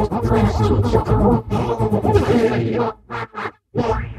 I'm gonna go to the you.